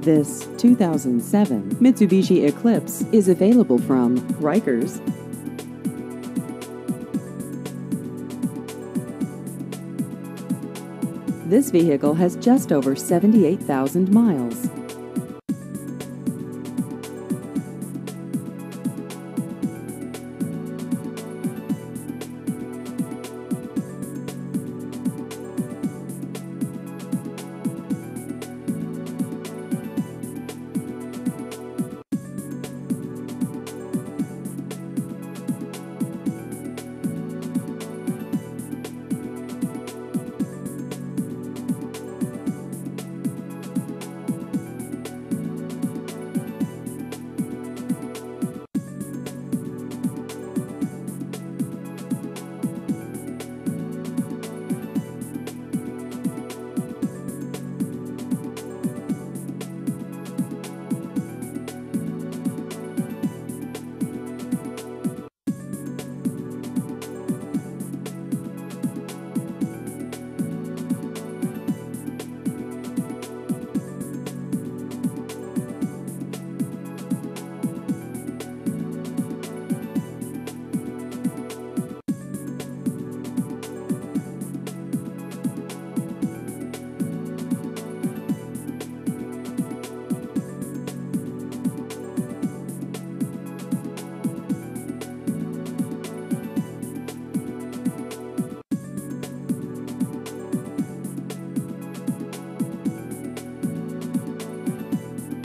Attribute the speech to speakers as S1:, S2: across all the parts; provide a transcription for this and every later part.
S1: This 2007 Mitsubishi Eclipse is available from Riker's. This vehicle has just over 78,000 miles.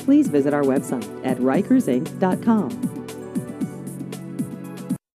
S1: Please visit our website at rikersinc.com.